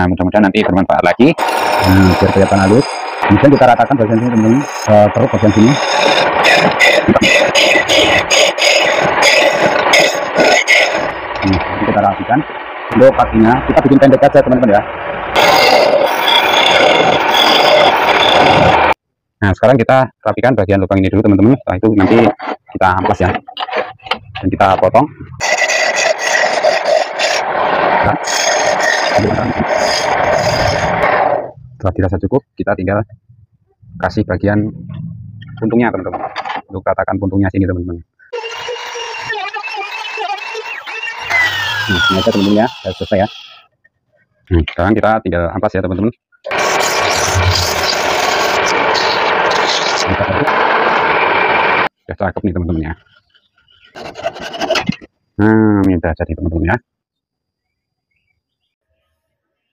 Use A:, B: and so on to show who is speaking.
A: nah mudah-mudahan nanti bermanfaat lagi.
B: Nah, biar kelihatan halus. Kemudian kita ratakan bagian sini teman-teman. Uh, keruk bagian sini. Nah, kita rapikan. Untuk kakinya kita bikin pendek aja teman-teman ya.
A: Nah sekarang kita rapikan bagian lubang ini dulu teman-teman. Setelah itu nanti kita amplas ya. Dan kita potong nah, setelah dirasa cukup kita tinggal kasih bagian puntungnya teman-teman. Untuk ratakan puntungnya sini teman-teman.
B: Nah ini aja teman-teman ya. Sudah selesai ya.
A: Nah, sekarang kita tinggal amplas ya teman-teman. Sudah cakep nih teman-teman ya. Nah ini udah jadi teman-teman ya